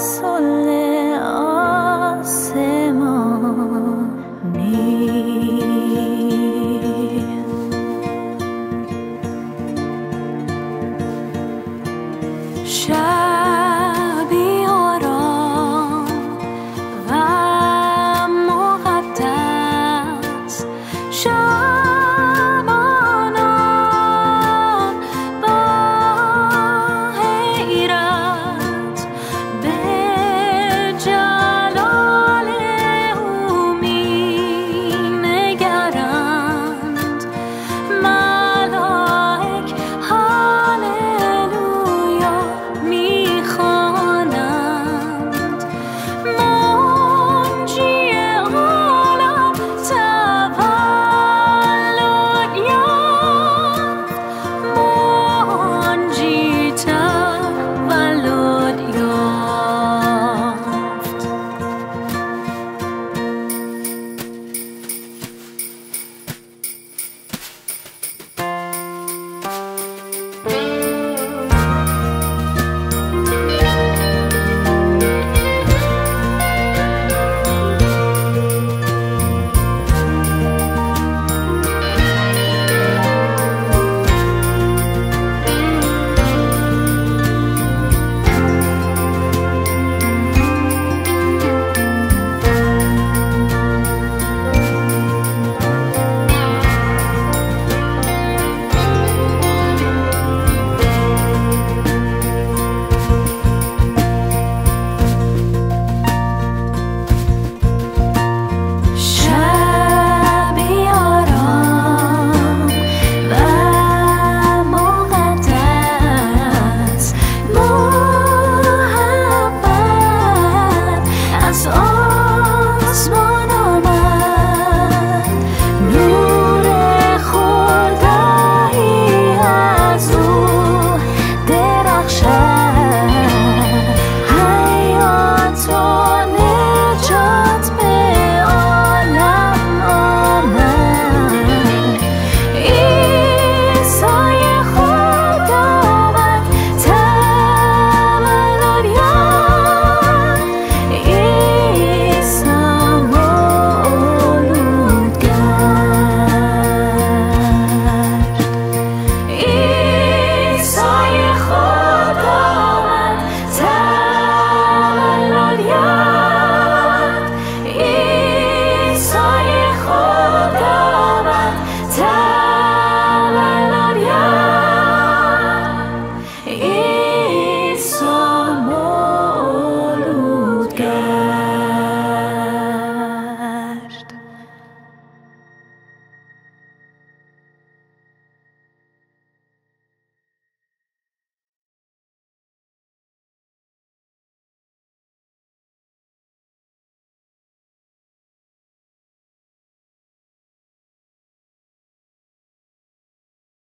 soledad.